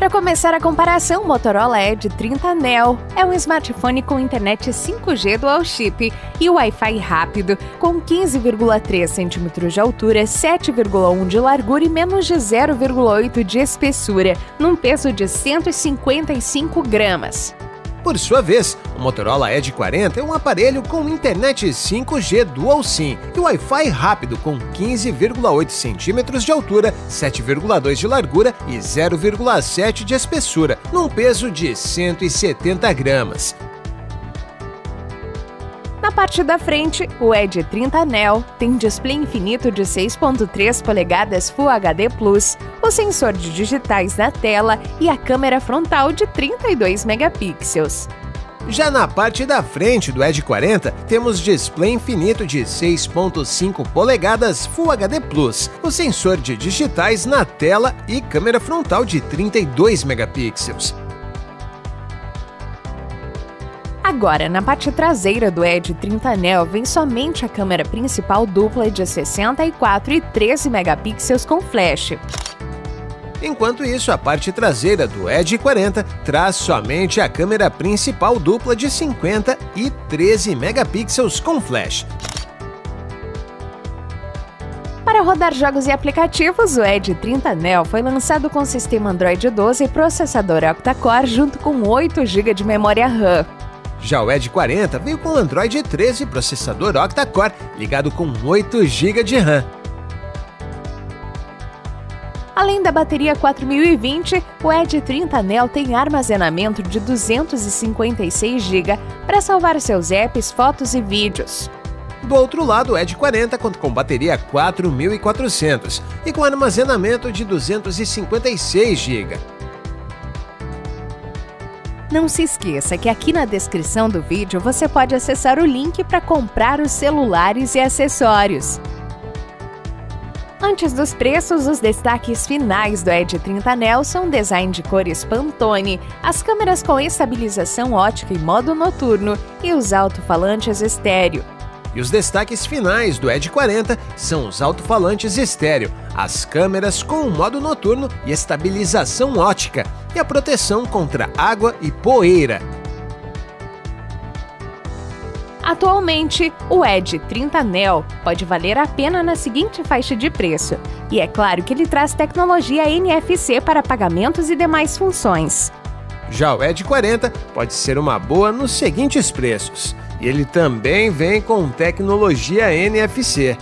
Para começar a comparação, o Motorola Edge 30 Neo é um smartphone com internet 5G dual chip e Wi-Fi rápido, com 15,3 cm de altura, 7,1 de largura e menos de 0,8 de espessura, num peso de 155 gramas. Por sua vez, o Motorola Edge 40 é um aparelho com internet 5G Dual SIM e Wi-Fi rápido com 15,8 centímetros de altura, 7,2 de largura e 0,7 de espessura, num peso de 170 gramas. Na parte da frente, o Edge 30 Neo tem display infinito de 6.3 polegadas Full HD+, o sensor de digitais na tela e a câmera frontal de 32 megapixels. Já na parte da frente do Edge 40, temos display infinito de 6.5 polegadas Full HD+, o sensor de digitais na tela e câmera frontal de 32 megapixels. Agora, na parte traseira do Edge 30 Neo vem somente a câmera principal dupla de 64 e 13 megapixels com flash. Enquanto isso, a parte traseira do Edge 40 traz somente a câmera principal dupla de 50 e 13 megapixels com flash. Para rodar jogos e aplicativos, o Edge 30 Neo foi lançado com sistema Android 12 e processador octa-core junto com 8 GB de memória RAM. Já o Edge 40 veio com Android 13 processador octa-core ligado com 8 GB de RAM. Além da bateria 4020, o Edge 30 Neo tem armazenamento de 256 GB para salvar seus apps, fotos e vídeos. Do outro lado, o Edge 40 conta com bateria 4400 e com armazenamento de 256 GB. Não se esqueça que aqui na descrição do vídeo você pode acessar o link para comprar os celulares e acessórios. Antes dos preços, os destaques finais do Edge 30 Neo são design de cores Pantone, as câmeras com estabilização ótica e modo noturno e os alto-falantes estéreo. E os destaques finais do Edge 40 são os alto-falantes estéreo, as câmeras com o modo noturno e estabilização ótica, e a proteção contra água e poeira. Atualmente, o Edge 30 Neo pode valer a pena na seguinte faixa de preço. E é claro que ele traz tecnologia NFC para pagamentos e demais funções. Já o Edge 40 pode ser uma boa nos seguintes preços. E ele também vem com tecnologia NFC.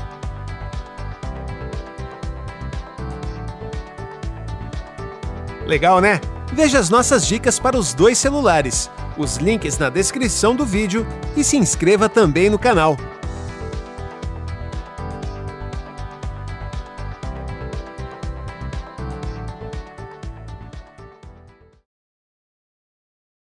Legal, né? Veja as nossas dicas para os dois celulares, os links na descrição do vídeo e se inscreva também no canal.